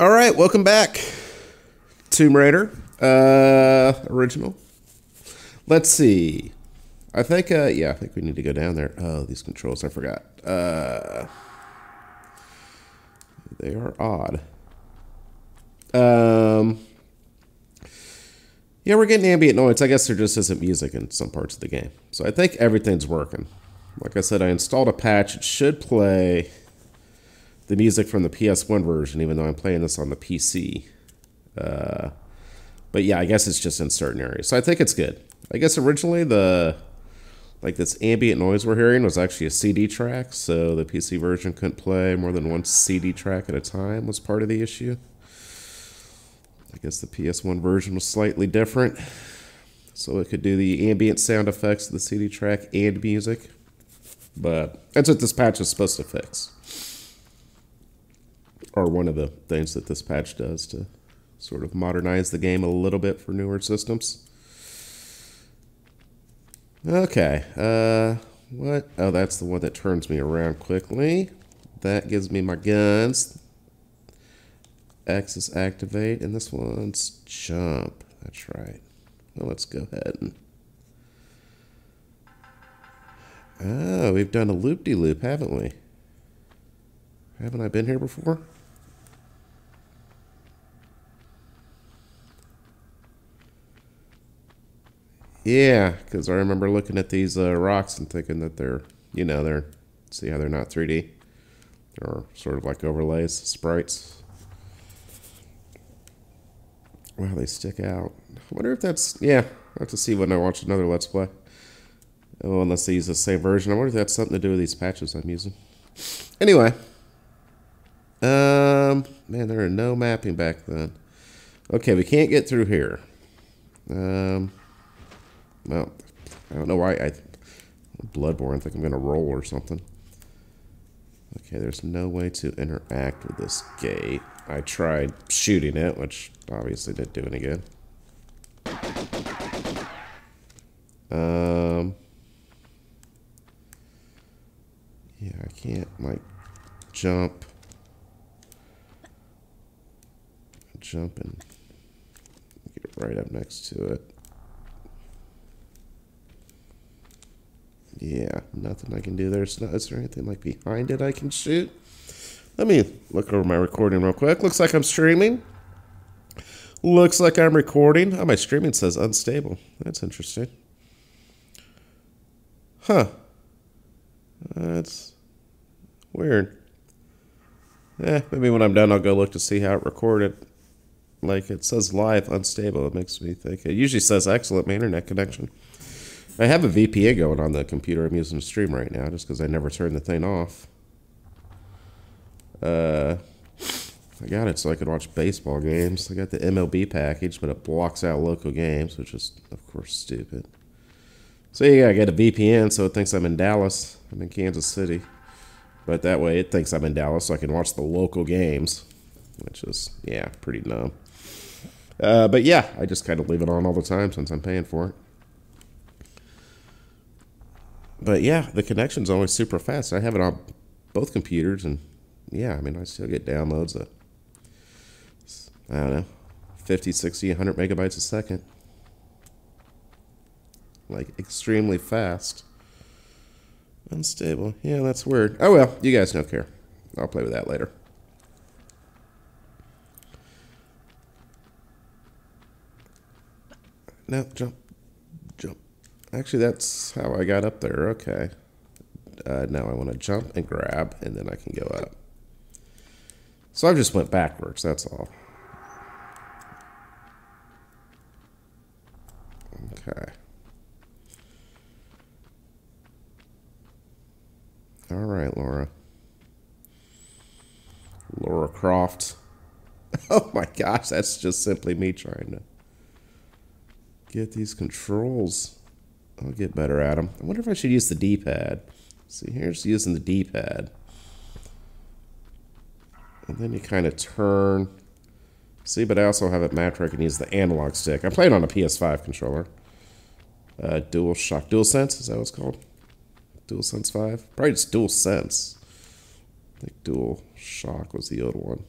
All right, welcome back. Tomb Raider, uh, original. Let's see. I think, uh, yeah, I think we need to go down there. Oh, these controls, I forgot. Uh, they are odd. Um, yeah, we're getting ambient noise. I guess there just isn't music in some parts of the game. So I think everything's working. Like I said, I installed a patch. It should play the music from the PS1 version, even though I'm playing this on the PC. Uh, but yeah, I guess it's just in certain areas. So I think it's good. I guess originally the like this ambient noise we're hearing was actually a CD track, so the PC version couldn't play more than one CD track at a time was part of the issue. I guess the PS1 version was slightly different, so it could do the ambient sound effects of the CD track and music. But that's what this patch is supposed to fix. Or one of the things that this patch does to sort of modernize the game a little bit for newer systems. Okay, uh, what? Oh, that's the one that turns me around quickly. That gives me my guns. X is activate, and this one's jump. That's right. Well, let's go ahead and... Oh, we've done a loop-de-loop, -loop, haven't we? Haven't I been here before? Yeah, because I remember looking at these uh, rocks and thinking that they're, you know, they're, see how they're not 3D? They're sort of like overlays, sprites. Wow, they stick out. I wonder if that's, yeah, I'll have to see when I watch another Let's Play. Oh, unless they use the same version. I wonder if that's something to do with these patches I'm using. Anyway. Um, man, there are no mapping back then. Okay, we can't get through here. Um... Well, I don't know why I... Bloodborne, I think I'm going to roll or something. Okay, there's no way to interact with this gate. I tried shooting it, which obviously didn't do any good. Um... Yeah, I can't, like, jump. Jump and get right up next to it. Yeah, nothing I can do there. Is there anything like behind it I can shoot? Let me look over my recording real quick. Looks like I'm streaming. Looks like I'm recording. Oh, my streaming says unstable. That's interesting. Huh. That's weird. Eh, maybe when I'm done, I'll go look to see how it recorded. Like, it says live unstable. It makes me think. It usually says excellent my internet connection. I have a VPN going on the computer I'm using to stream right now just because I never turned the thing off. Uh, I got it so I could watch baseball games. I got the MLB package, but it blocks out local games, which is, of course, stupid. So yeah, I get a VPN so it thinks I'm in Dallas. I'm in Kansas City. But that way it thinks I'm in Dallas so I can watch the local games, which is, yeah, pretty dumb. Uh, but yeah, I just kind of leave it on all the time since I'm paying for it. But yeah, the connection's always super fast. I have it on both computers, and yeah, I mean, I still get downloads of, I don't know, 50, 60, 100 megabytes a second. Like, extremely fast. Unstable. Yeah, that's weird. Oh well, you guys don't care. I'll play with that later. No, jump. Actually, that's how I got up there. Okay. Uh, now I want to jump and grab, and then I can go up. So I just went backwards, that's all. Okay. All right, Laura. Laura Croft. Oh my gosh, that's just simply me trying to get these controls. I'll get better at them. I wonder if I should use the D-pad. See, here's using the D-pad. And then you kind of turn. See, but I also have it mapped where I can use the analog stick. I'm playing on a PS5 controller. Uh, Dual Shock, Dual Sense, is that what it's called? Dual Sense 5? Probably just Dual Sense. I think Dual Shock was the old one.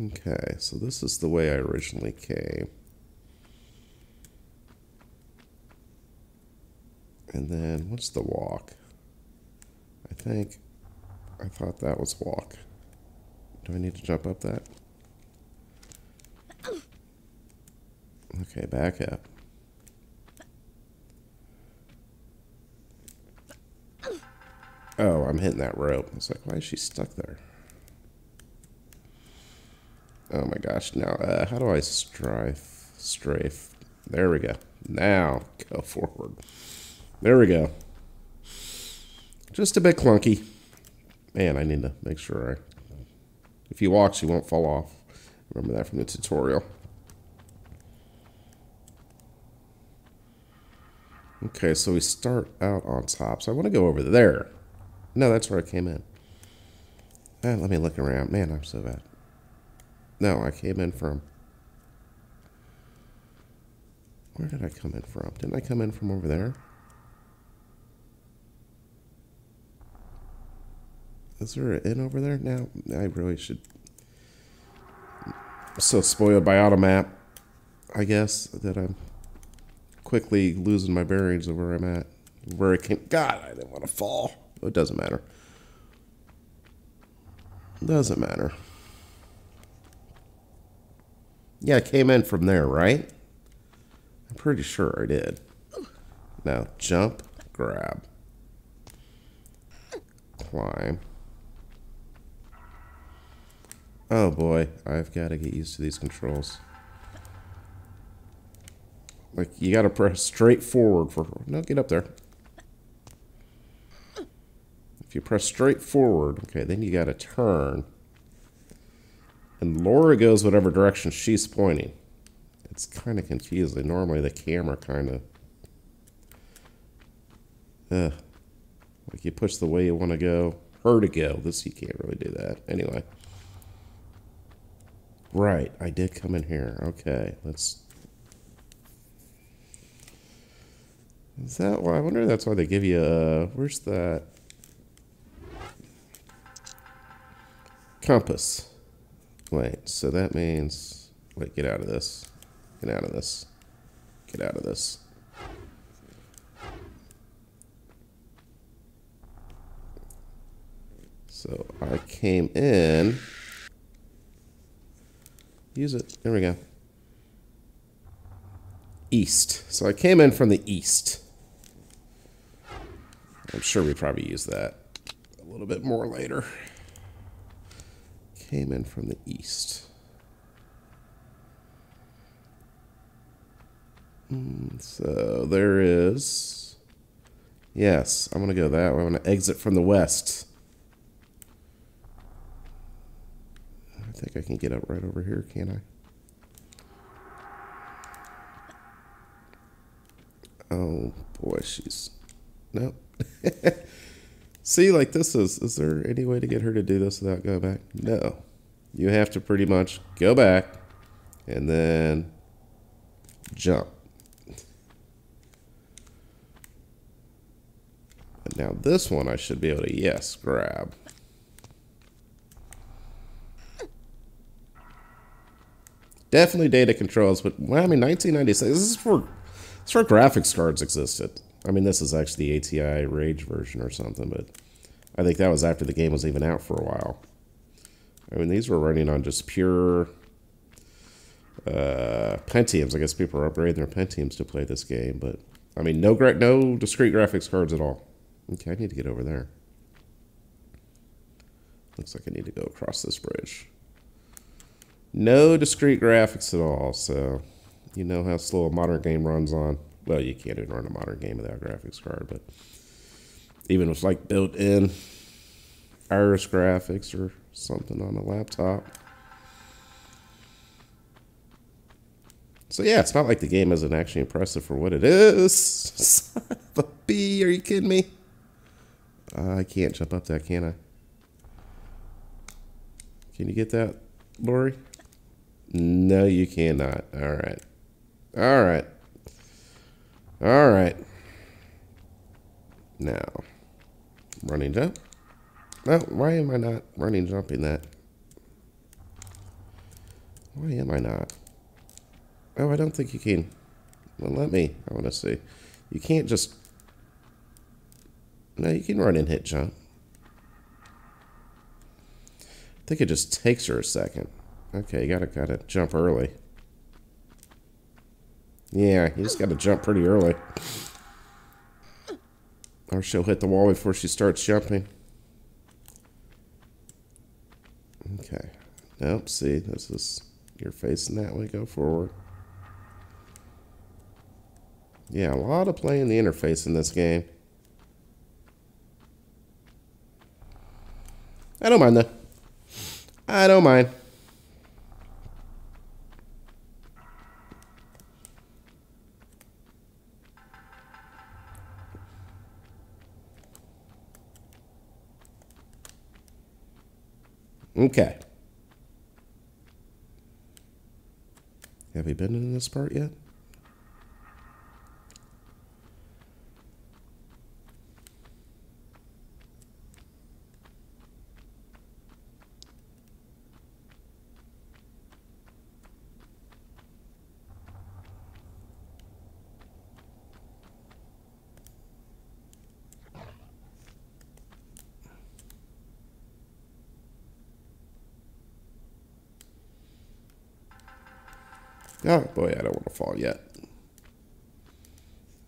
Okay, so this is the way I originally came. And then, what's the walk? I think, I thought that was walk. Do I need to jump up that? Okay, back up. Oh, I'm hitting that rope. It's like, why is she stuck there? Oh my gosh. Now, uh, how do I strife, strafe? There we go. Now, go forward. There we go. Just a bit clunky. Man, I need to make sure I... If he walks, he won't fall off. Remember that from the tutorial. Okay, so we start out on top. So I want to go over there. No, that's where I came in. Uh, let me look around. Man, I'm so bad. No, I came in from... Where did I come in from? Didn't I come in from over there? Is there an inn over there? Now, I really should... I'm so spoiled by Automap, I guess, that I'm quickly losing my bearings of where I'm at. Where I came... God, I didn't want to fall. It doesn't matter. Doesn't matter. Yeah, I came in from there, right? I'm pretty sure I did. Now, jump, grab, climb. Oh boy, I've got to get used to these controls. Like, you got to press straight forward for... No, get up there. If you press straight forward, okay, then you got to turn. And Laura goes whatever direction she's pointing. It's kind of confusing. Normally the camera kind of... Uh, like you push the way you want to go. Her to go. This, you can't really do that. Anyway. Right, I did come in here. Okay, let's... Is that why? I wonder that's why they give you a... Where's that? compass. Wait, so that means, wait, get out of this. Get out of this. Get out of this. So I came in. Use it. There we go. East. So I came in from the east. I'm sure we probably use that a little bit more later came in from the east. Hmm, so there is. Yes, I'm going to go that way. I'm going to exit from the west. Think I can get up right over here, can I? Oh, boy, she's... Nope. See, like this is, is there any way to get her to do this without going back? No. You have to pretty much go back and then jump. Now this one I should be able to, yes, grab. Definitely data controls, but well, I mean, 1996. This is for, this is for graphics cards existed. I mean, this is actually the ATI Rage version or something, but I think that was after the game was even out for a while. I mean, these were running on just pure uh, Pentiums. I guess people are upgrading their Pentiums to play this game, but I mean, no no discrete graphics cards at all. Okay, I need to get over there. Looks like I need to go across this bridge. No discrete graphics at all, so you know how slow a modern game runs on well, you can't even run a modern game without a graphics card, but even with like built-in Iris graphics or something on a laptop. So yeah, it's not like the game isn't actually impressive for what it is. the B, are you kidding me? Uh, I can't jump up that, can I? Can you get that, Lori? No, you cannot. All right. All right. All right. Now, running jump. No, why am I not running jumping that? Why am I not? Oh, I don't think you can. Well, let me. I want to see. You can't just... No, you can run and hit jump. I think it just takes her a second. Okay, you gotta gotta jump early. Yeah, you just gotta jump pretty early. Or she'll hit the wall before she starts jumping. Okay. Nope, see, this is you're facing that way, go forward. Yeah, a lot of playing the interface in this game. I don't mind though. I don't mind. Okay. Have you been in this part yet? Oh boy, I don't want to fall yet.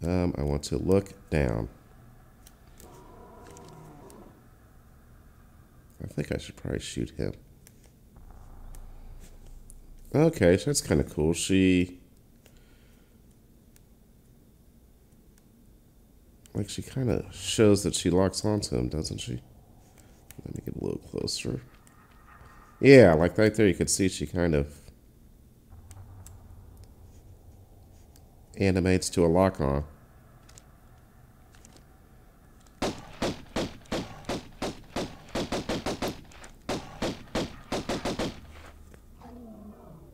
Um, I want to look down. I think I should probably shoot him. Okay, so that's kind of cool. She... Like, she kind of shows that she locks onto him, doesn't she? Let me get a little closer. Yeah, like right there, you could see she kind of animates to a lock on.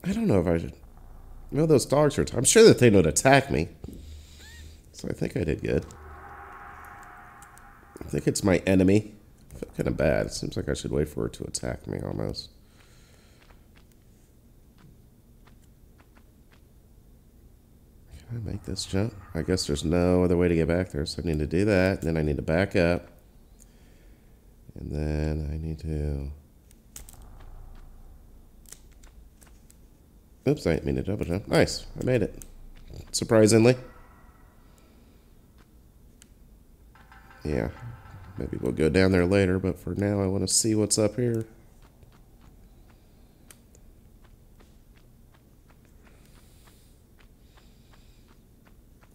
I don't know if I should. Know, those dogs are. I'm sure that they would attack me. So I think I did good. I think it's my enemy. I feel kind of bad. It seems like I should wait for it to attack me almost. This jump? I guess there's no other way to get back there, so I need to do that. Then I need to back up. And then I need to... Oops, I didn't mean to double jump. Nice, I made it. Surprisingly. Yeah, maybe we'll go down there later, but for now I want to see what's up here.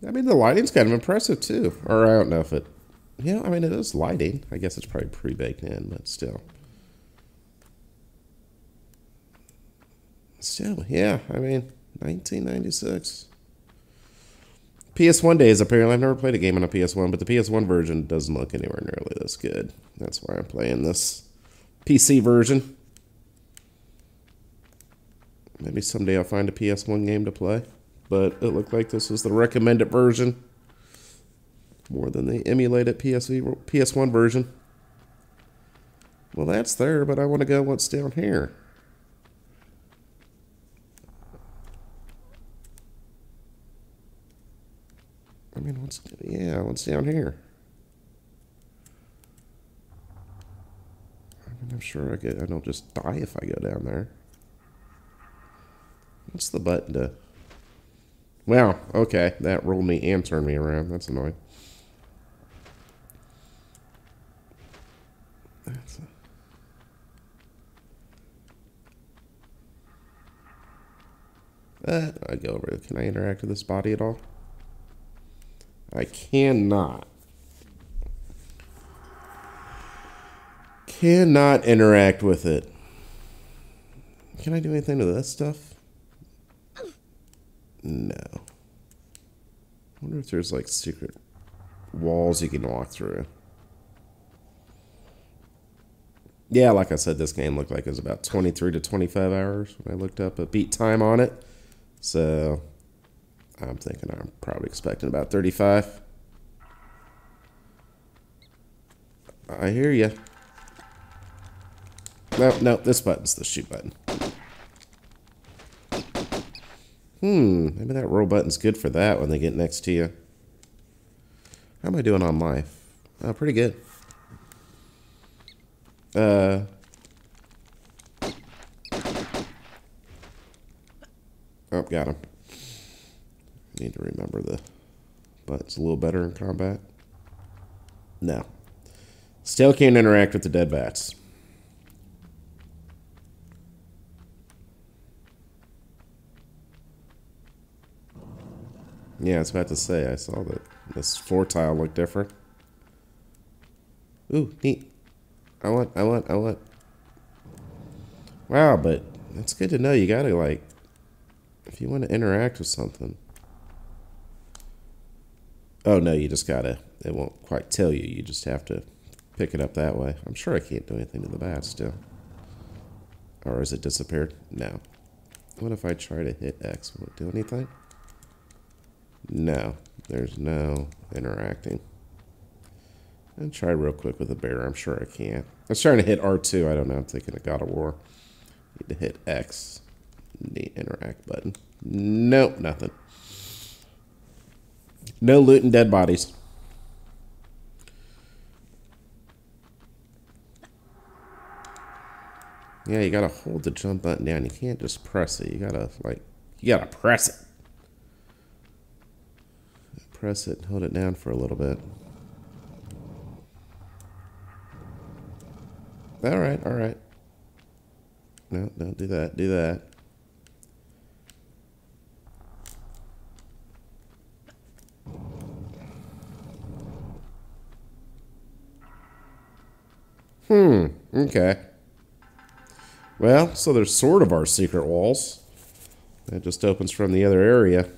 I mean, the lighting's kind of impressive too. Or I don't know if it, Yeah, I mean, it is lighting. I guess it's probably pre-baked in, but still. Still, yeah, I mean, 1996. PS1 days, apparently. I've never played a game on a PS1, but the PS1 version doesn't look anywhere nearly this good. That's why I'm playing this PC version. Maybe someday I'll find a PS1 game to play but it looked like this was the recommended version more than the emulated PSV, PS1 version. Well, that's there, but I want to go what's down here. I mean, what's, yeah, what's down here? I mean, I'm sure I get, I don't just die if I go down there. What's the button to well, okay. That rolled me and turned me around. That's annoying. That's a... Uh, I go over. Can I interact with this body at all? I cannot. Cannot interact with it. Can I do anything to this stuff? No. I wonder if there's like secret walls you can walk through. Yeah, like I said, this game looked like it was about 23 to 25 hours when I looked up a beat time on it. So I'm thinking I'm probably expecting about 35. I hear you. No, no, this button's the shoot button. Hmm, maybe that roll button's good for that when they get next to you. How am I doing on life? Oh, pretty good. Uh, oh, got him. Need to remember the buttons a little better in combat. No. Still can't interact with the dead bats. Yeah, I was about to say, I saw that this floor tile looked different. Ooh, neat. I want, I want, I want. Wow, but that's good to know. You gotta, like, if you want to interact with something. Oh, no, you just gotta, it won't quite tell you. You just have to pick it up that way. I'm sure I can't do anything to the bat still. Or has it disappeared? No. What if I try to hit X? Will it do anything? No, there's no interacting. And try real quick with the bear. I'm sure I can. I was trying to hit R2. I don't know. I'm thinking of God of War. Need to hit X. The interact button. Nope, nothing. No loot and dead bodies. Yeah, you gotta hold the jump button down. You can't just press it. You gotta, like, you gotta press it. Press it, and hold it down for a little bit. All right, all right. No, don't do that. Do that. Hmm, okay. Well, so there's sort of our secret walls. That just opens from the other area.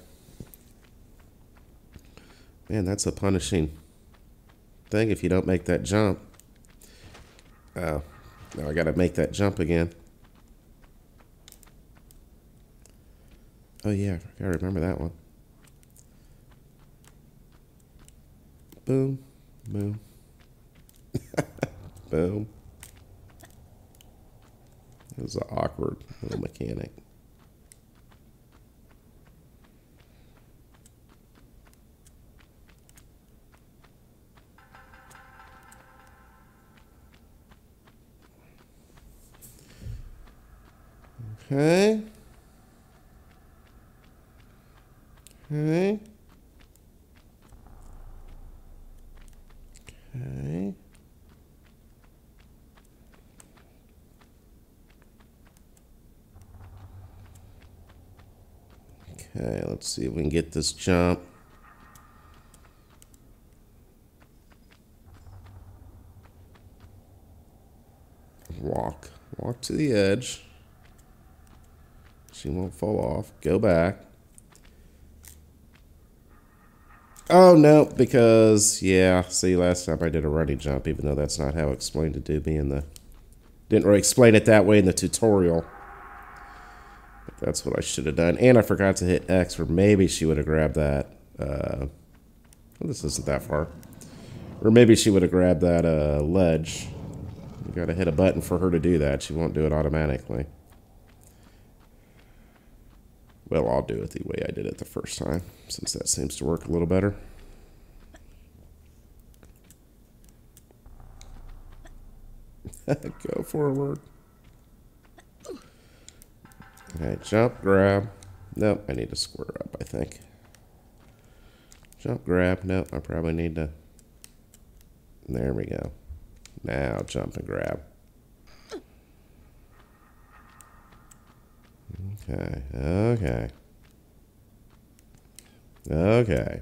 Man, that's a punishing thing if you don't make that jump. Oh, now I gotta make that jump again. Oh yeah, I gotta remember that one. Boom, boom, boom. It was an awkward little mechanic. Okay. Okay. Okay. Okay, let's see if we can get this jump. Walk. Walk to the edge. She won't fall off. Go back. Oh, no, because, yeah, see, last time I did a running jump, even though that's not how explained it to me in the... Didn't really explain it that way in the tutorial. But that's what I should have done. And I forgot to hit X, or maybe she would have grabbed that. Uh, well, this isn't that far. Or maybe she would have grabbed that uh, ledge. You gotta hit a button for her to do that. She won't do it automatically. Well, I'll do it the way I did it the first time, since that seems to work a little better. Go forward. Okay, jump, grab. Nope, I need to square up, I think. Jump, grab. Nope, I probably need to... There we go. Now jump and grab. Okay, okay. Okay.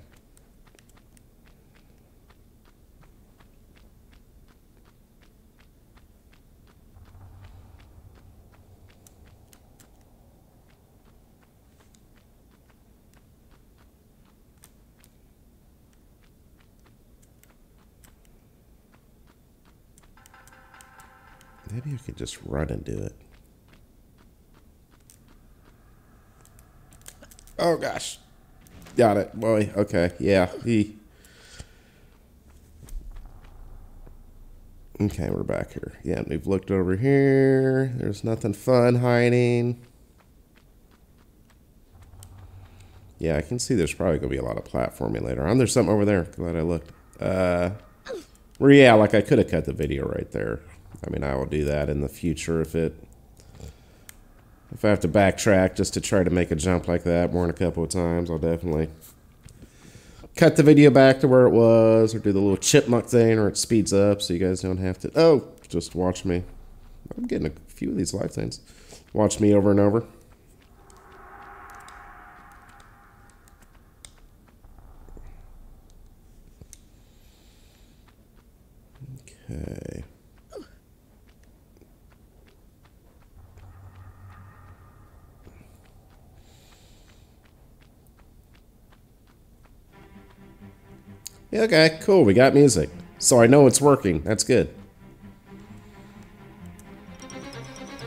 Maybe I could just run and do it. Oh gosh. Got it. Boy, okay. Yeah, he Okay, we're back here. Yeah, we've looked over here. There's nothing fun hiding. Yeah, I can see there's probably going to be a lot of platforming later on. There's something over there. Glad I looked. Uh, well, yeah, like I could have cut the video right there. I mean, I will do that in the future if it... If I have to backtrack just to try to make a jump like that more than a couple of times, I'll definitely cut the video back to where it was or do the little chipmunk thing or it speeds up so you guys don't have to... Oh, just watch me. I'm getting a few of these live things. Watch me over and over. Okay. Okay, cool. We got music. So I know it's working. That's good.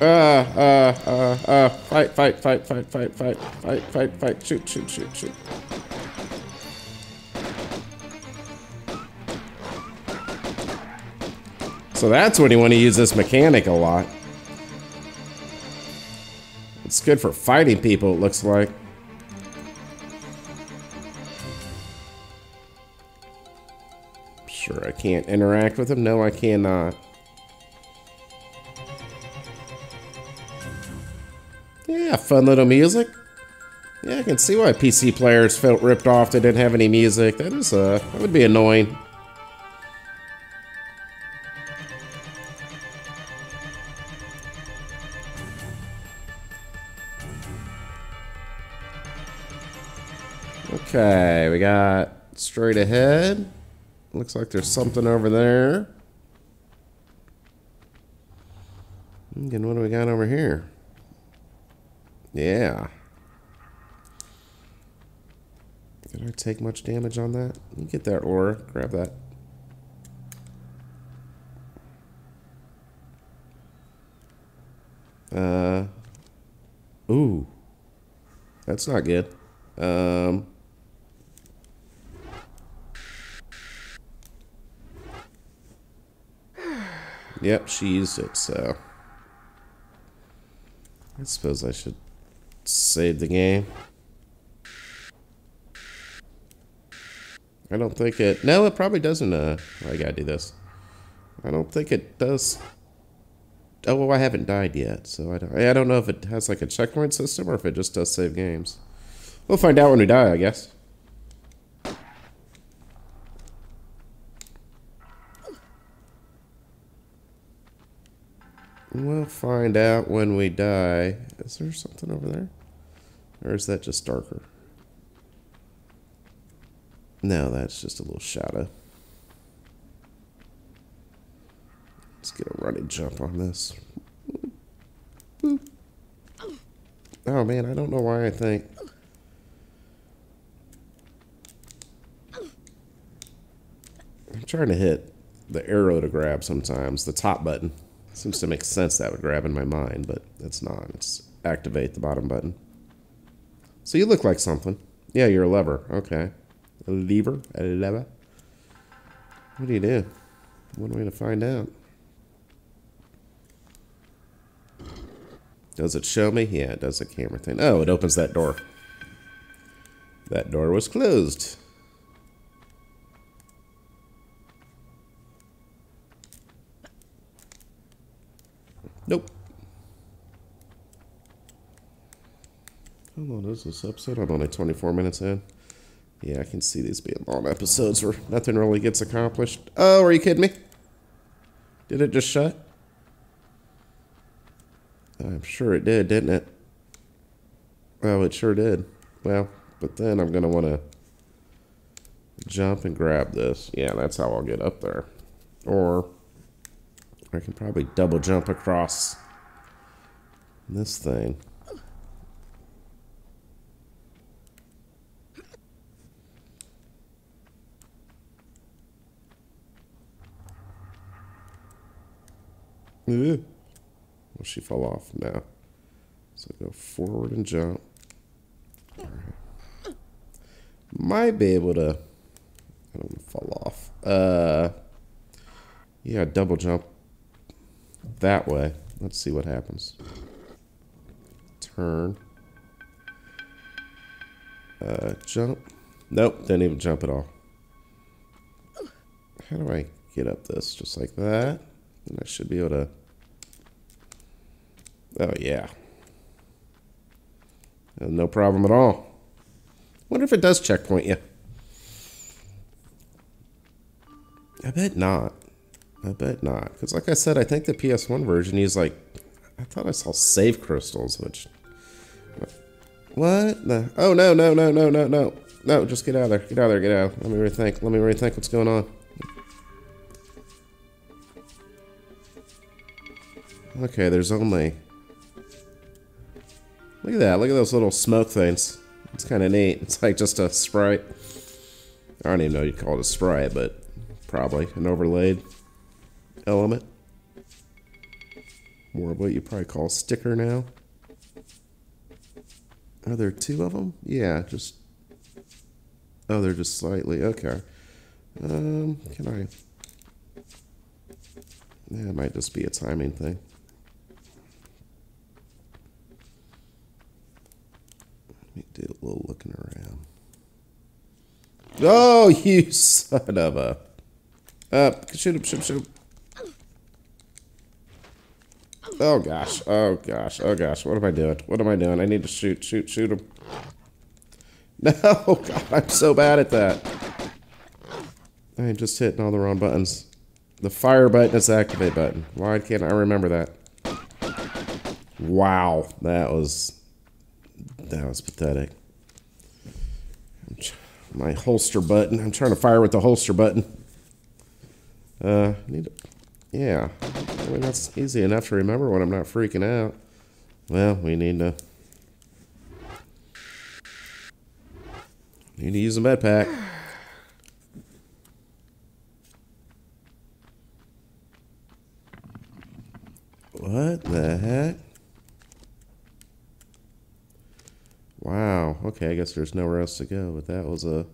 Uh, uh, uh, uh, fight, fight, fight, fight, fight, fight, fight, fight, fight, shoot, shoot, shoot, shoot. So that's when you want to use this mechanic a lot. It's good for fighting people, it looks like. Sure, I can't interact with them? No, I cannot. Yeah, fun little music. Yeah, I can see why PC players felt ripped off they didn't have any music. That is, uh, that would be annoying. Okay, we got straight ahead. Looks like there's something over there. And what do we got over here? Yeah. Did I take much damage on that? You get that ore. Grab that. Uh. Ooh. That's not good. Um. Yep, she used it, so. I suppose I should save the game. I don't think it... No, it probably doesn't... Uh, I gotta do this. I don't think it does... Oh, well, I haven't died yet, so I don't... I don't know if it has, like, a checkpoint system or if it just does save games. We'll find out when we die, I guess. We'll find out when we die. Is there something over there? Or is that just darker? No, that's just a little shadow. Let's get a running jump on this. Oh man, I don't know why I think. I'm trying to hit the arrow to grab sometimes, the top button. Seems to make sense that would grab in my mind, but it's not. It's activate the bottom button. So you look like something. Yeah, you're a lever. Okay. A lever? A lever? What do you do? One way to find out. Does it show me? Yeah, it does a camera thing. Oh, it opens that door. That door was closed. Nope. How long is this episode? I'm only 24 minutes in. Yeah, I can see these being long episodes where nothing really gets accomplished. Oh, are you kidding me? Did it just shut? I'm sure it did, didn't it? Oh, it sure did. Well, but then I'm going to want to jump and grab this. Yeah, that's how I'll get up there. Or I can probably double jump across this thing. Will she fall off? No. So go forward and jump. Might be able to. I don't fall off. Uh, yeah, double jump that way. Let's see what happens. Turn. Uh, jump. Nope, didn't even jump at all. How do I get up this? Just like that? And I should be able to... Oh, yeah. No problem at all. Wonder if it does checkpoint you. I bet not. I bet not. Because like I said, I think the PS1 version, he's like... I thought I saw save crystals, which... What? The, oh, no, no, no, no, no, no. No, just get out of there. Get out of there, get out. Let me rethink. Let me rethink what's going on. Okay, there's only... Look at that. Look at those little smoke things. It's kind of neat. It's like just a sprite. I don't even know you'd call it a sprite, but probably an overlaid element. More of what you probably call sticker now. Are there two of them? Yeah, just... Oh, they're just slightly... Okay. Um, can I... It might just be a timing thing. Let me do a little looking around. Oh, you son of a... Up, shoot him, shoot him, shoot him. Oh gosh, oh gosh, oh gosh, what am I doing? What am I doing? I need to shoot, shoot, shoot him. No, God, I'm so bad at that. I'm just hitting all the wrong buttons. The fire button is the activate button. Why can't I remember that? Wow, that was that was pathetic. My holster button. I'm trying to fire with the holster button. Uh, need to, yeah. I mean, that's easy enough to remember when I'm not freaking out. Well, we need to... Need to use a med pack. What the heck? Wow. Okay, I guess there's nowhere else to go, but that was a...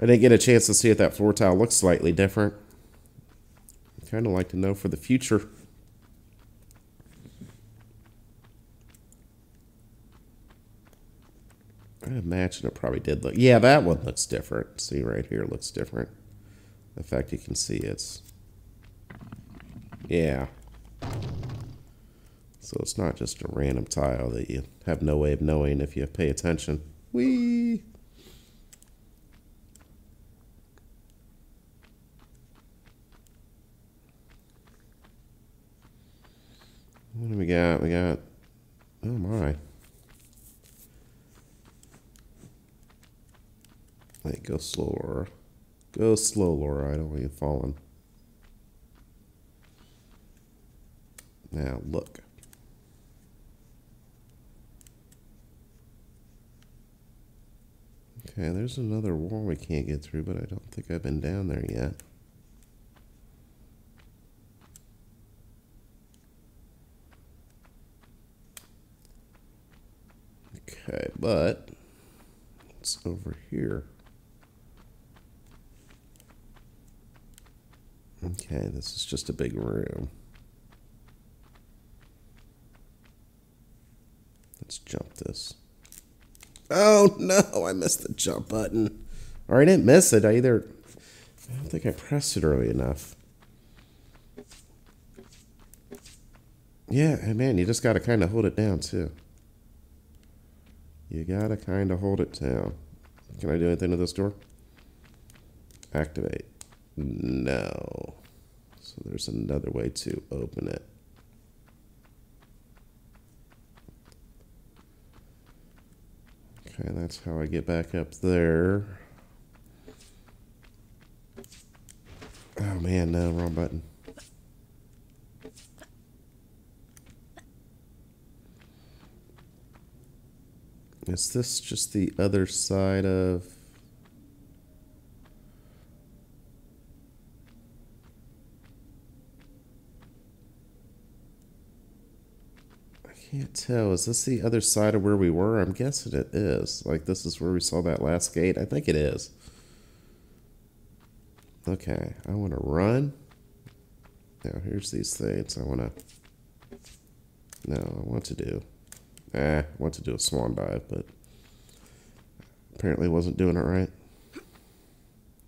I didn't get a chance to see if that floor tile looks slightly different kind of like to know for the future. I imagine it probably did look. Yeah, that one looks different. See right here looks different. The fact you can see it's. Yeah. So it's not just a random tile that you have no way of knowing if you pay attention. Whee! What do we got? We got. Oh my. Wait, go slower. Go slow, Laura. I don't want you falling. Now, look. Okay, there's another wall we can't get through, but I don't think I've been down there yet. Okay, but it's over here. Okay, this is just a big room. Let's jump this. Oh no, I missed the jump button. Or I didn't miss it. I either I don't think I pressed it early enough. Yeah, man, you just gotta kinda hold it down too. You gotta kind of hold it down. Can I do anything to this door? Activate. No. So there's another way to open it. Okay, that's how I get back up there. Oh man, no, wrong button. Is this just the other side of... I can't tell. Is this the other side of where we were? I'm guessing it is. Like, this is where we saw that last gate. I think it is. Okay, I want to run. Now, here's these things I want to... No, I want to do. Eh, I want to do a swan dive, but Apparently wasn't doing it right.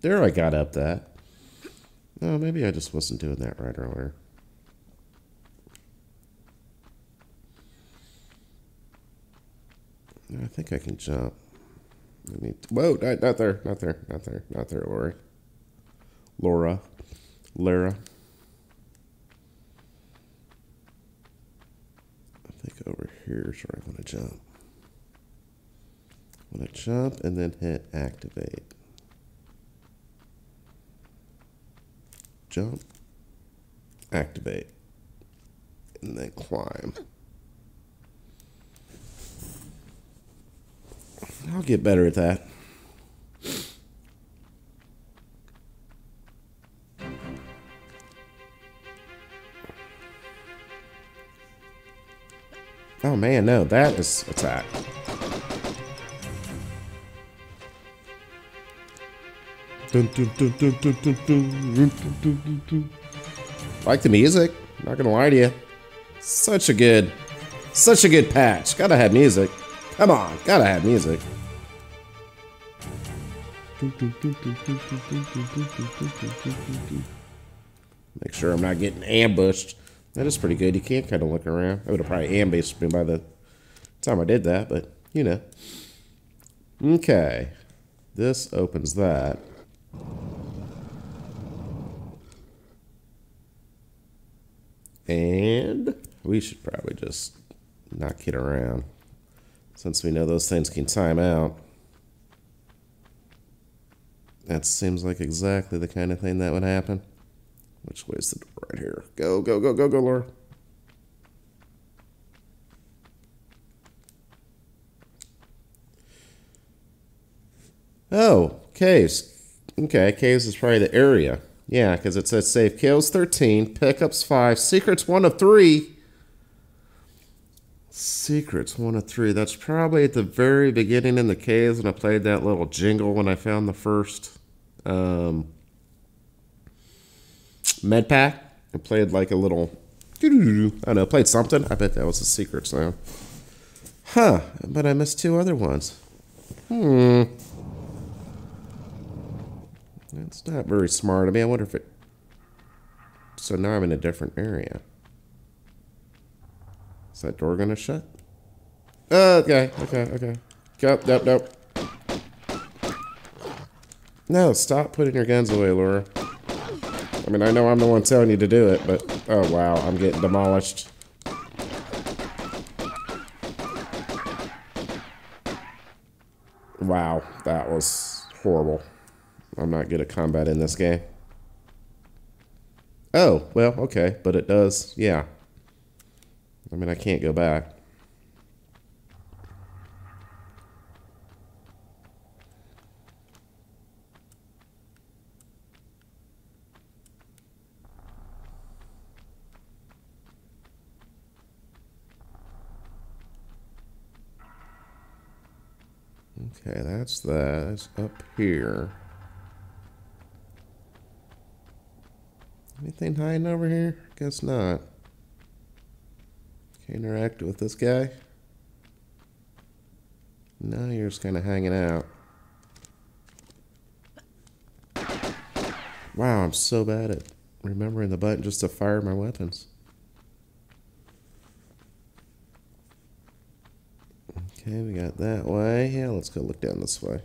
There I got up that. No, maybe I just wasn't doing that right earlier. I think I can jump. I need to, whoa, not, not there, not there, not there, not there, Lori. Laura. Lara. I think over here is where I want to jump. I want to jump and then hit activate. Jump, activate, and then climb. I'll get better at that. Oh man, no, that is attack. Like the music, not gonna lie to you. Such a good, such a good patch. Gotta have music. Come on, gotta have music. Make sure I'm not getting ambushed. That is pretty good. You can kind of look around. I would have probably ambushed me by the time I did that, but you know. Okay. This opens that. And we should probably just not kid around since we know those things can time out. That seems like exactly the kind of thing that would happen. Which way is the door right here? Go, go, go, go, go, Laura. Oh, caves. Okay, caves is probably the area. Yeah, because it says save kills 13, pickups 5, secrets 1 of 3. Secrets 1 of 3. That's probably at the very beginning in the caves when I played that little jingle when I found the first um, med pack. I played like a little, I don't know, played something. I bet that was a secret sound. Huh, but I missed two other ones. Hmm. That's not very smart of me. I wonder if it... So now I'm in a different area. Is that door gonna shut? okay, okay, okay. Nope, nope, nope. No, stop putting your guns away, Laura. I mean, I know I'm the one telling you to do it, but... Oh, wow, I'm getting demolished. Wow, that was horrible. I'm not good at combat in this game. Oh, well, okay, but it does, yeah. I mean, I can't go back. Okay, that's that. That's up here. Anything hiding over here? Guess not. Can interact with this guy? No, you're just kind of hanging out. Wow, I'm so bad at remembering the button just to fire my weapons. Okay, we got that way. Yeah, let's go look down this way.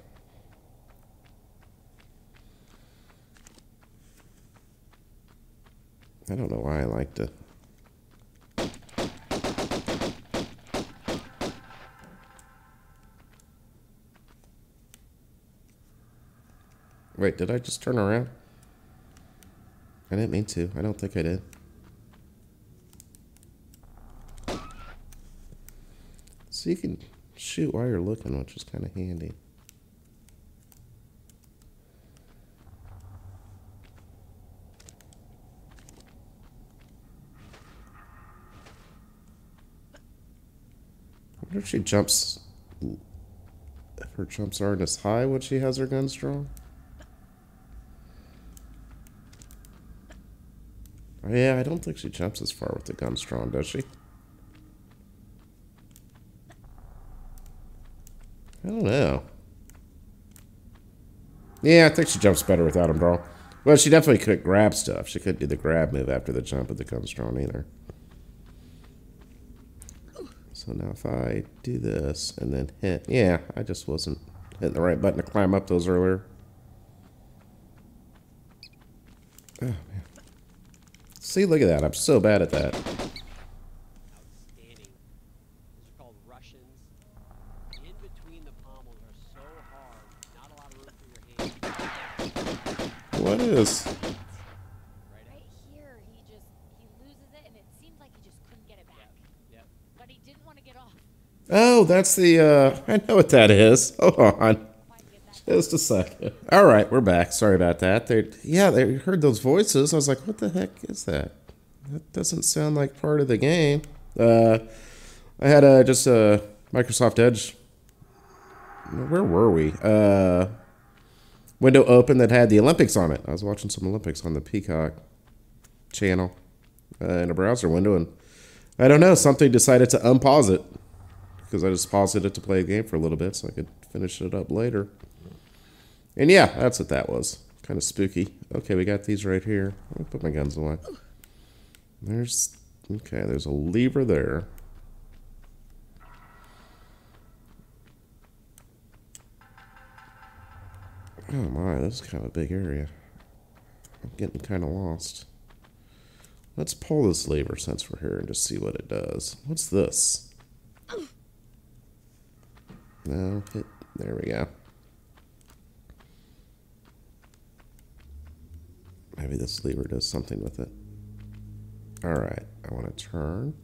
I don't know why I like to. Wait, did I just turn around? I didn't mean to. I don't think I did. So you can shoot while you're looking, which is kind of handy. I wonder if she jumps. If her jumps aren't as high when she has her gun strong. Oh, yeah, I don't think she jumps as far with the gun strong, does she? I don't know. Yeah, I think she jumps better without him draw. Well, she definitely couldn't grab stuff. She couldn't do the grab move after the jump with the comes drawn either. So now if I do this and then hit, yeah, I just wasn't hitting the right button to climb up those earlier. Oh, man. See, look at that. I'm so bad at that. Outstanding. These are called Russians. In between the pommels are so hard. Not a lot of room for your hand. What is? Right at Right here, he just he loses it, and it seems like he just couldn't get it back. Yep. But he didn't want to get off. Oh, that's the, uh, I know what that is. Hold on. Just a second. All right, we're back. Sorry about that. They, yeah, they heard those voices. I was like, "What the heck is that? That doesn't sound like part of the game." Uh, I had a just a Microsoft Edge. Where were we? Uh, window open that had the Olympics on it. I was watching some Olympics on the Peacock channel uh, in a browser window, and I don't know. Something decided to unpause it because I just paused it to play a game for a little bit so I could finish it up later. And yeah, that's what that was. Kind of spooky. Okay, we got these right here. Let me put my guns away. There's okay. There's a lever there. Oh my, this is kind of a big area. I'm getting kind of lost. Let's pull this lever since we're here and just see what it does. What's this? No, hit. There we go. Maybe this lever does something with it. All right, I want to turn.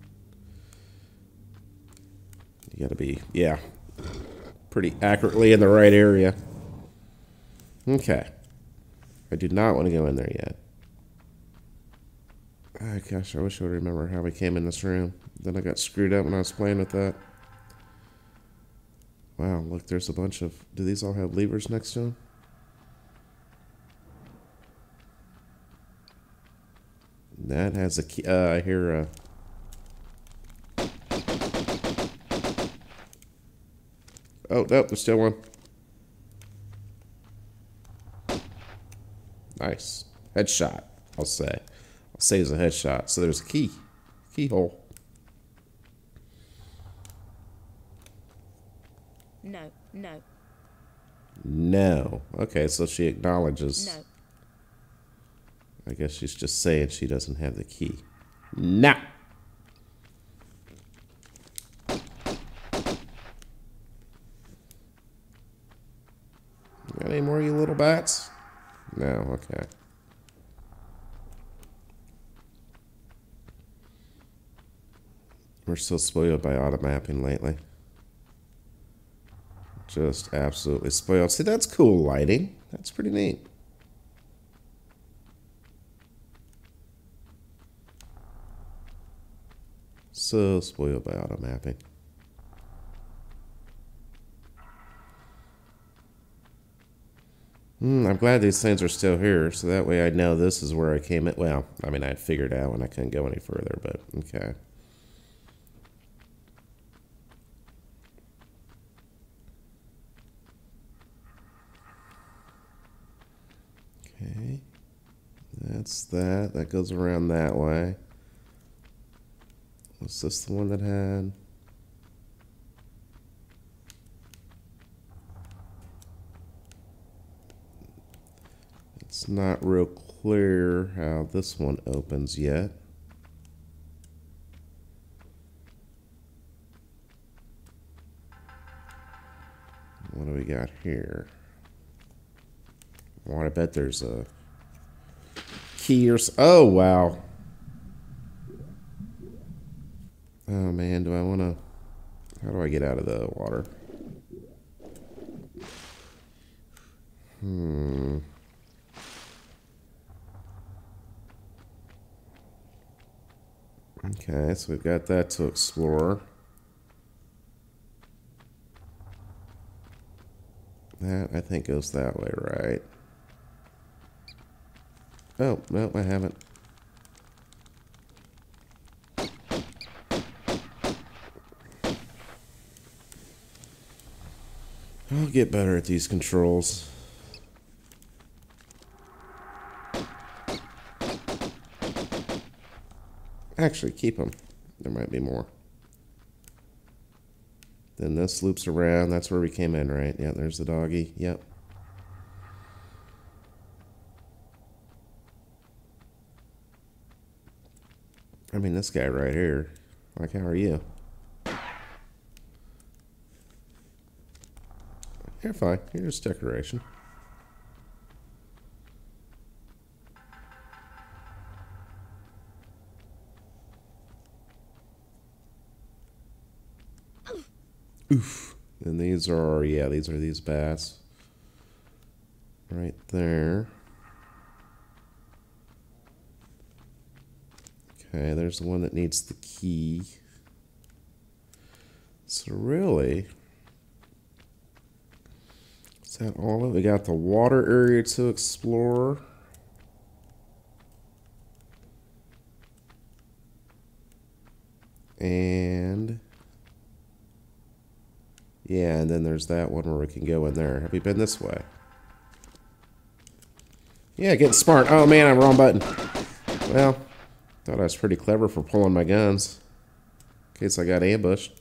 You got to be, yeah, pretty accurately in the right area. Okay. I do not want to go in there yet. Oh, gosh, I wish I would remember how we came in this room. Then I got screwed up when I was playing with that. Wow, look, there's a bunch of. Do these all have levers next to them? That has a key. Uh, I hear. Uh, oh, no, there's still one. Nice. Headshot, I'll say. I'll say it's a headshot. So there's a key. Keyhole. No, no, No. Okay, so she acknowledges. no. I guess she's just saying she doesn't have the key. No. Got any more, you little bats? No, okay. We're so spoiled by auto mapping lately. Just absolutely spoiled. See, that's cool lighting. That's pretty neat. So spoiled by auto mapping. Hmm, I'm glad these things are still here, so that way I know this is where I came in. Well, I mean, I'd figured out when I couldn't go any further, but. Okay. That's that. That goes around that way. Was this the one that had? It's not real clear how this one opens yet. What do we got here? Well, I bet there's a key or oh wow. Oh man, do I want to? How do I get out of the water? Hmm. Okay, so we've got that to explore. That I think goes that way, right? Oh, no, I haven't. I'll get better at these controls. Actually, keep them. There might be more. Then this loops around. That's where we came in, right? Yeah, there's the doggy. Yep. Mean, this guy right here. Like, how are you? You're fine. You're just decoration. Oof. And these are, yeah, these are these bats. Right there. Okay, there's the one that needs the key. So really, is that all of it? We got the water area to explore. And yeah, and then there's that one where we can go in there. Have we been this way? Yeah, getting smart. Oh man, I'm wrong button. Well, thought I was pretty clever for pulling my guns. In case I got ambushed.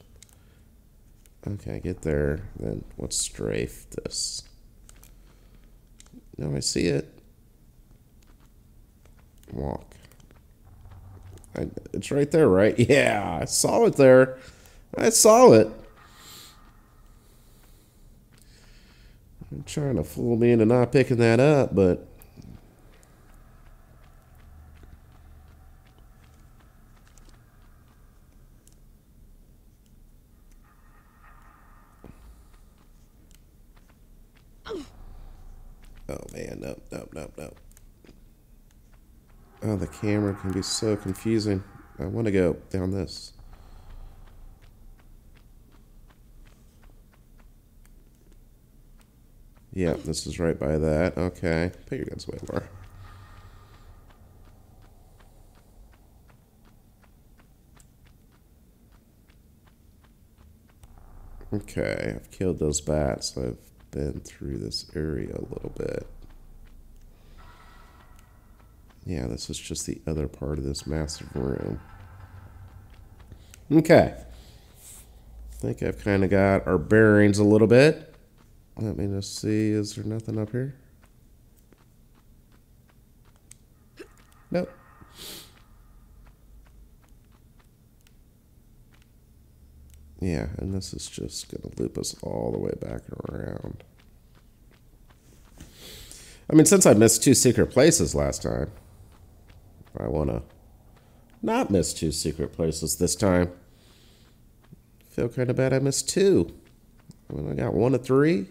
Okay, get there. Then let's strafe this. No, I see it. Walk. I, it's right there, right? Yeah, I saw it there. I saw it. I'm trying to fool me into not picking that up, but Oh man, nope, nope, nope, nope. Oh, the camera can be so confusing. I want to go down this. Yeah, this is right by that. Okay. Put your guns away, Laura. Okay, I've killed those bats. I've been through this area a little bit. Yeah, this is just the other part of this massive room. Okay. I think I've kind of got our bearings a little bit. Let me just see. Is there nothing up here? Nope. Yeah, and this is just going to loop us all the way back around. I mean, since I missed two secret places last time, I want to not miss two secret places this time. feel kind of bad I missed two. I mean, I got one of three.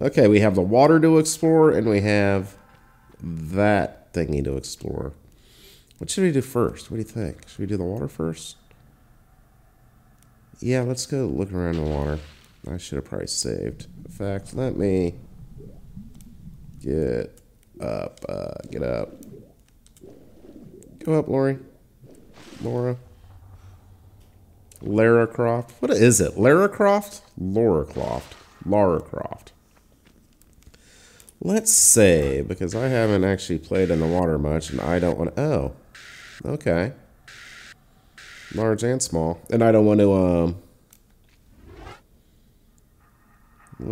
Okay, we have the water to explore, and we have that thingy to explore. What should we do first? What do you think? Should we do the water first? Yeah, let's go look around the water. I should have probably saved. In fact, let me get up. Uh, get up. Go up, Lori. Laura. Lara Croft. What is it? Lara Croft? Laura Croft. Lara Croft. Let's say, because I haven't actually played in the water much, and I don't want to. Oh, okay large and small. And I don't want to um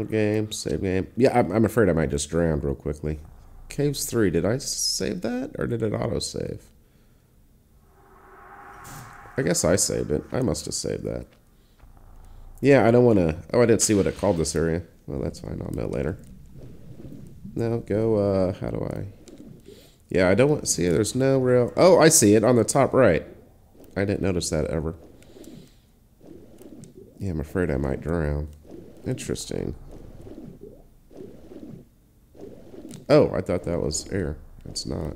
game, save game. Yeah, I'm, I'm afraid I might just drown real quickly. Caves 3, did I save that? Or did it auto-save? I guess I saved it. I must have saved that. Yeah, I don't want to... Oh, I didn't see what it called this area. Well, that's fine. I'll know later. No, go... Uh, how do I... Yeah, I don't want... See, there's no real... Oh, I see it on the top right. I didn't notice that ever. Yeah, I'm afraid I might drown. Interesting. Oh, I thought that was air. It's not.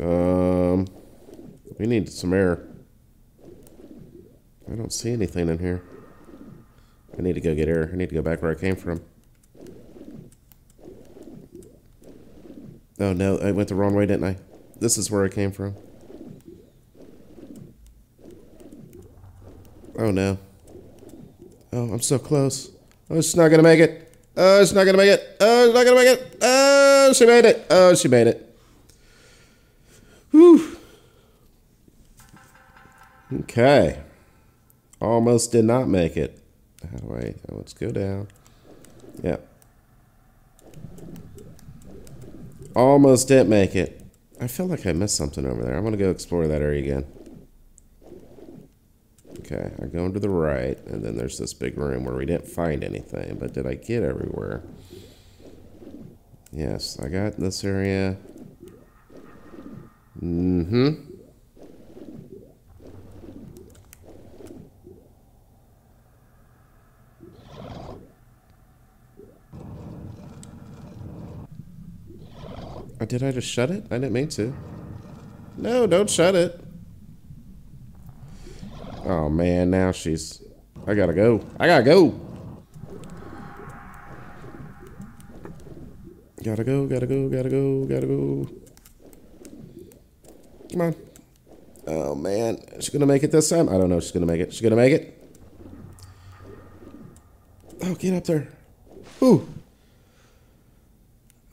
Um, we need some air. I don't see anything in here. I need to go get air. I need to go back where I came from. Oh no, I went the wrong way, didn't I? This is where I came from. Oh no. Oh, I'm so close. Oh, she's not gonna make it. Oh, she's not gonna make it. Oh, she's not gonna make it. Oh, she made it. Oh, she made it. Okay. Almost did not make it. How do I? oh, Let's go down. Yeah. Almost didn't make it. I feel like I missed something over there. I'm gonna go explore that area again. Okay, I go into the right, and then there's this big room where we didn't find anything. But did I get everywhere? Yes, I got this area. Mm-hmm. Did I just shut it? I didn't mean to. No, don't shut it. Oh man, now she's. I gotta go. I gotta go. Gotta go, gotta go, gotta go, gotta go. Come on. Oh man, is she gonna make it this time? I don't know. if She's gonna make it. She's gonna make it. Oh, get up there. Ooh.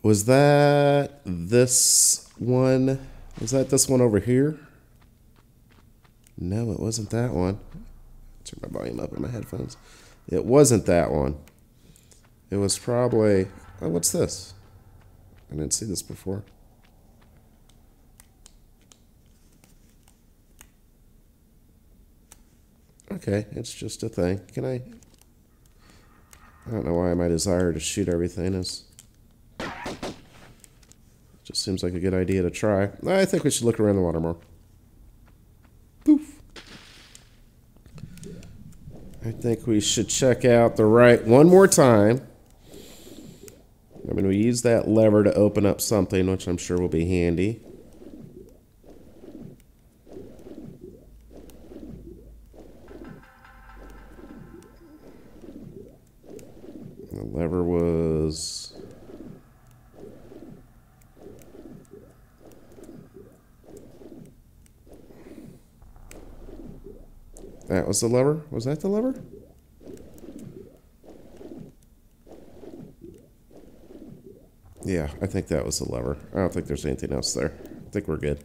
Was that this one? Was that this one over here? No, it wasn't that one. Turn my volume up in my headphones. It wasn't that one. It was probably. Oh, what's this? I didn't see this before. Okay, it's just a thing. Can I? I don't know why my desire to shoot everything is. Just seems like a good idea to try. I think we should look around the water more. Poof. I think we should check out the right one more time. I mean, we use that lever to open up something, which I'm sure will be handy. The lever was. That was the lever? Was that the lever? Yeah, I think that was the lever. I don't think there's anything else there. I think we're good.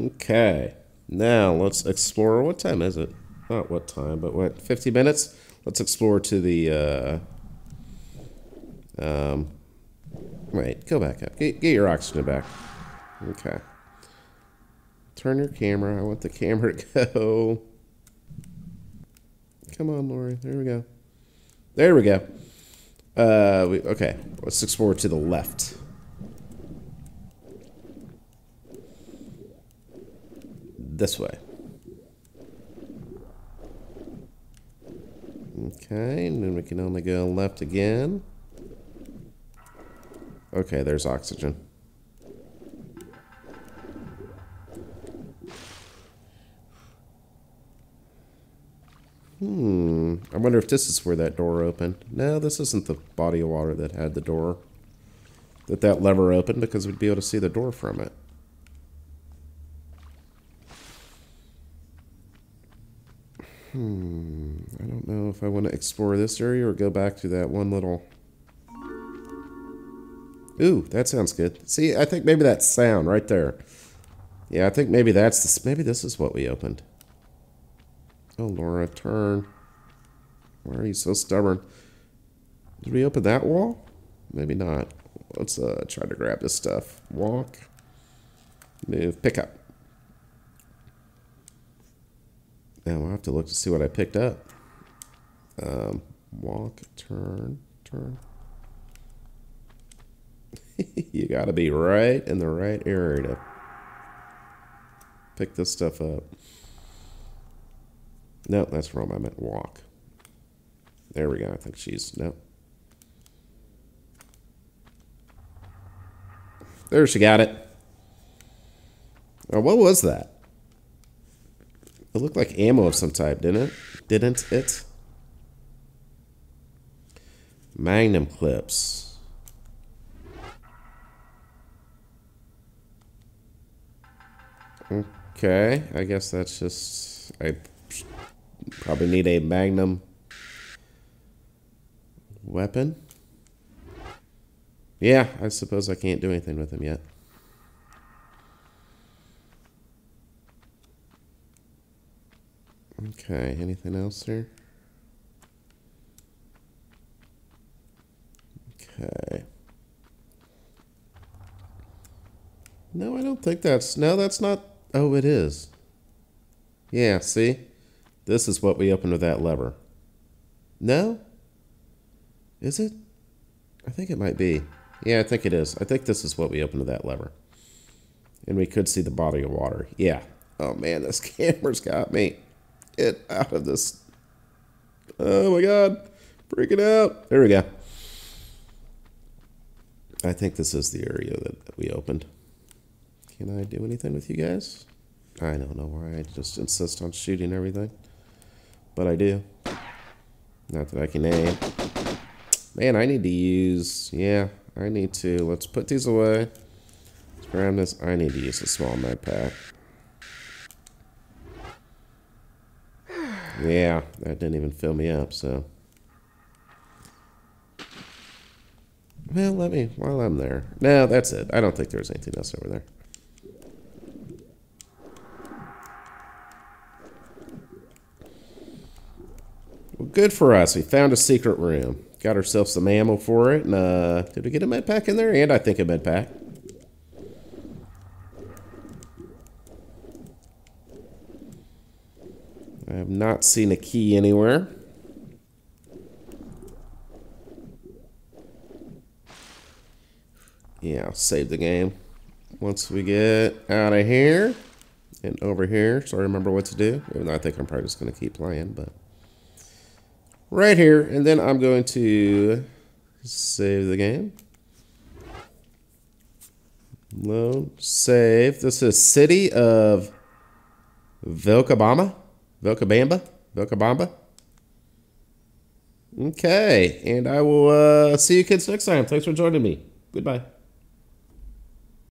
Okay. Now let's explore. What time is it? Not what time, but what? 50 minutes? Let's explore to the. Uh, um, go back up. Get, get your oxygen back. Okay. Turn your camera. I want the camera to go. Come on, Lori. There we go. There we go. Uh, we, okay. Let's explore to the left. This way. Okay, and then we can only go left again. Okay, there's oxygen. Hmm. I wonder if this is where that door opened. No, this isn't the body of water that had the door. That that lever opened because we'd be able to see the door from it. Hmm. I don't know if I want to explore this area or go back to that one little. Ooh, that sounds good. See, I think maybe that sound right there. Yeah, I think maybe that's this. Maybe this is what we opened. Oh, Laura, turn. Why are you so stubborn? Did we open that wall? Maybe not. Let's uh, try to grab this stuff. Walk. Move. Pick up. Now I'll have to look to see what I picked up. Um, walk, turn, turn. you gotta be right in the right area to pick this stuff up. No, that's wrong. I meant walk. There we go. I think she's no. There she got it. What was that? It looked like ammo of some type, didn't it? Didn't it? Magnum clips. Okay, I guess that's just. I probably need a Magnum weapon. Yeah, I suppose I can't do anything with them yet. Okay, anything else here? Okay. No, I don't think that's. No, that's not. Oh, it is. Yeah, see? This is what we opened with that lever. No? Is it? I think it might be. Yeah, I think it is. I think this is what we opened with that lever. And we could see the body of water. Yeah. Oh, man, this camera's got me. Get out of this. Oh, my God. Freaking out. There we go. I think this is the area that we opened. Can I do anything with you guys? I don't know why I just insist on shooting everything. But I do. Not that I can aim. Man, I need to use... Yeah, I need to... Let's put these away. Let's grab this. I need to use a small med pack. Yeah, that didn't even fill me up, so... Well, let me, while I'm there. No, that's it. I don't think there's anything else over there. Well, good for us. We found a secret room. Got ourselves some ammo for it. And, uh, did we get a med pack in there? And I think a med pack. I have not seen a key anywhere. Yeah, I'll save the game. Once we get out of here and over here, so I remember what to do. Even though I think I'm probably just going to keep playing, but right here, and then I'm going to save the game. Load, save. This is City of Vilcabamba, Vilcabamba, Vilcabamba. Okay, and I will uh, see you kids next time. Thanks for joining me. Goodbye.